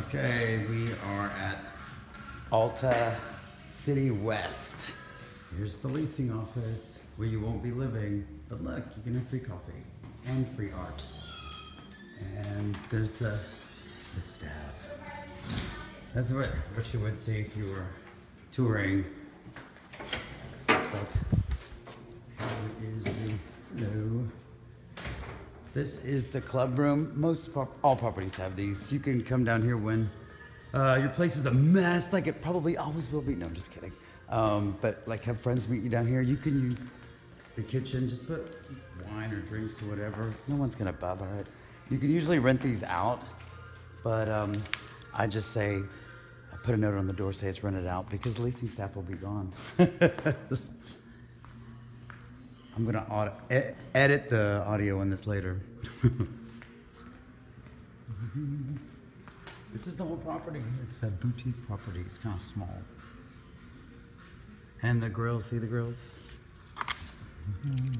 Okay, we are at Alta City West. Here's the leasing office where you won't be living, but look, you can have free coffee and free art. And there's the the staff. That's what what you would see if you were touring. But here is the hello. This is the club room. Most all properties have these. You can come down here when uh, your place is a mess, like it probably always will be. No, I'm just kidding. Um, but like have friends meet you down here. You can use the kitchen. Just put wine or drinks or whatever. No one's gonna bother it. You can usually rent these out, but um, I just say I put a note on the door say it's rented out because the leasing staff will be gone. I'm gonna aud- e- edit the audio on this later. this is the whole property. It's a boutique property. It's kind of small. And the grills, see the grills? Mm-hmm.